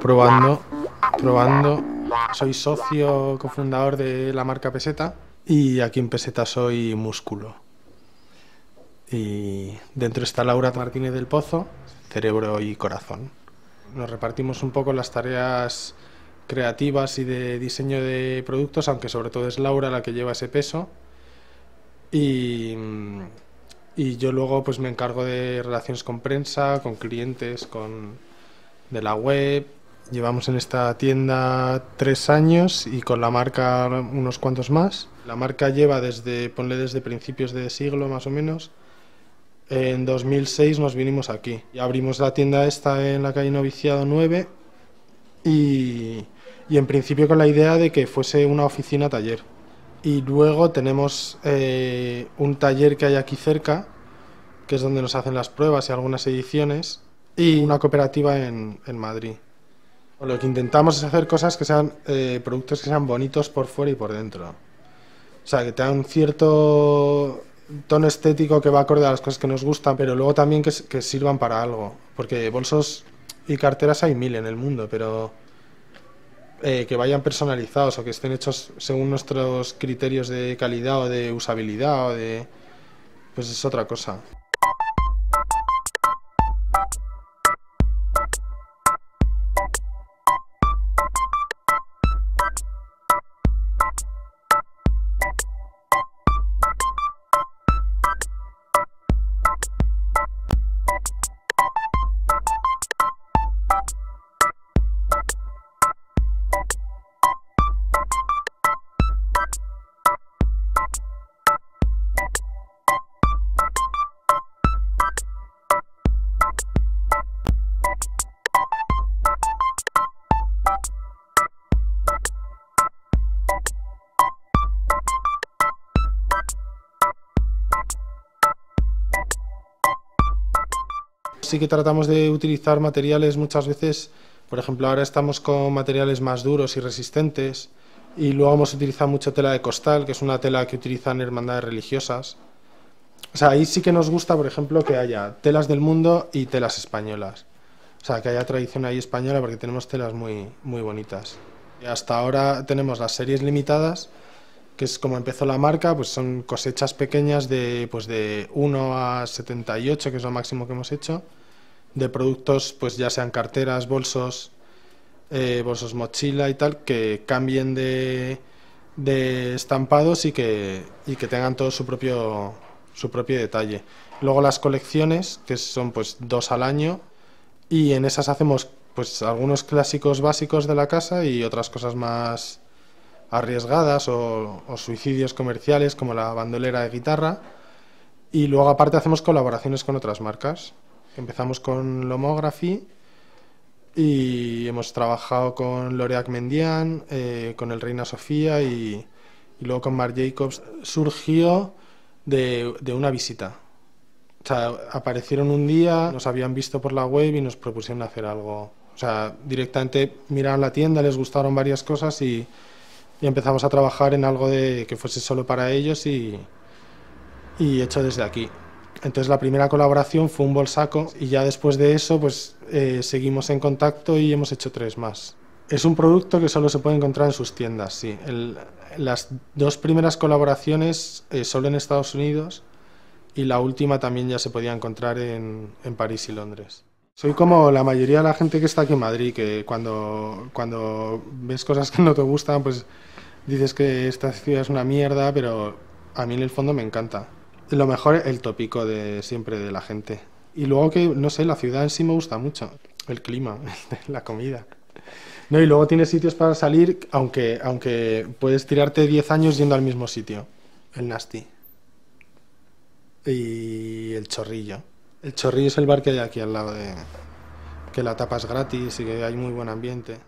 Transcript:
Probando, probando. Soy socio cofundador de la marca Peseta y aquí en Peseta soy músculo. Y dentro está Laura Martínez del Pozo, cerebro y corazón. Nos repartimos un poco las tareas creativas y de diseño de productos, aunque sobre todo es Laura la que lleva ese peso. Y, y yo luego pues me encargo de relaciones con prensa, con clientes, con de la web. Llevamos en esta tienda tres años y con la marca unos cuantos más. La marca lleva desde, ponle desde principios de siglo más o menos. En 2006 nos vinimos aquí. Y abrimos la tienda esta en la calle Noviciado 9 y, y en principio con la idea de que fuese una oficina taller. Y luego tenemos eh, un taller que hay aquí cerca, que es donde nos hacen las pruebas y algunas ediciones, y una cooperativa en, en Madrid. Lo que intentamos es hacer cosas que sean eh, productos que sean bonitos por fuera y por dentro. O sea, que tengan un cierto tono estético que va acorde a las cosas que nos gustan, pero luego también que, que sirvan para algo. Porque bolsos y carteras hay mil en el mundo, pero eh, que vayan personalizados o que estén hechos según nuestros criterios de calidad o de usabilidad o de... pues es otra cosa. Sí que tratamos de utilizar materiales muchas veces, por ejemplo, ahora estamos con materiales más duros y resistentes y luego hemos utilizado mucho tela de costal, que es una tela que utilizan hermandades religiosas. O sea, ahí sí que nos gusta, por ejemplo, que haya telas del mundo y telas españolas. O sea, que haya tradición ahí española porque tenemos telas muy, muy bonitas. Y hasta ahora tenemos las series limitadas, que es como empezó la marca, pues son cosechas pequeñas de, pues de 1 a 78, que es lo máximo que hemos hecho, de productos, pues ya sean carteras, bolsos, eh, bolsos mochila y tal, que cambien de, de estampados y que, y que tengan todo su propio, su propio detalle. Luego las colecciones, que son pues dos al año, y en esas hacemos pues algunos clásicos básicos de la casa y otras cosas más arriesgadas o, o, suicidios comerciales como la bandolera de guitarra y luego aparte hacemos colaboraciones con otras marcas. Empezamos con Lomography y hemos trabajado con L'Oreal Mendian, eh, con el Reina Sofía y, y, luego con Marc Jacobs. Surgió de, de una visita. O sea, aparecieron un día, nos habían visto por la web y nos propusieron hacer algo. O sea, directamente miraron la tienda, les gustaron varias cosas y, y empezamos a trabajar en algo de que fuese solo para ellos y, y hecho desde aquí. Entonces la primera colaboración fue un bolsaco y ya después de eso pues eh, seguimos en contacto y hemos hecho tres más. Es un producto que solo se puede encontrar en sus tiendas, sí. El, las dos primeras colaboraciones eh, solo en Estados Unidos y la última también ya se podía encontrar en, en París y Londres. Soy como la mayoría de la gente que está aquí en Madrid, que cuando, cuando ves cosas que no te gustan, pues dices que esta ciudad es una mierda, pero a mí en el fondo me encanta. Lo mejor el tópico de siempre de la gente. Y luego que, no sé, la ciudad en sí me gusta mucho. El clima, la comida. No, y luego tienes sitios para salir, aunque, aunque puedes tirarte 10 años yendo al mismo sitio. El Nasty. Y el Chorrillo. El Chorrillo es el bar que hay aquí al lado de... que la tapas gratis y que hay muy buen ambiente.